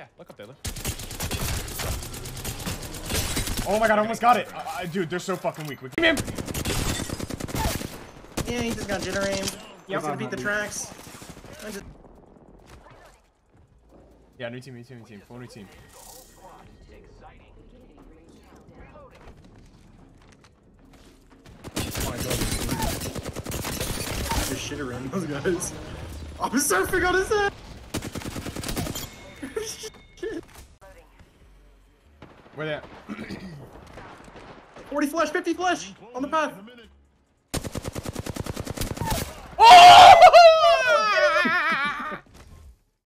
yeah. Look up there. Look. Oh my god, I almost got it. Uh, dude, they're so fucking weak. We him. Yeah, he just got jitter aimed. He also on, beat the tracks. Just... Yeah, new team, new team, new team. Full new team. Oh my god. Just shitter in those guys. I'm surfing on his head! Where they at? 40 flash, 50 flash! On the path!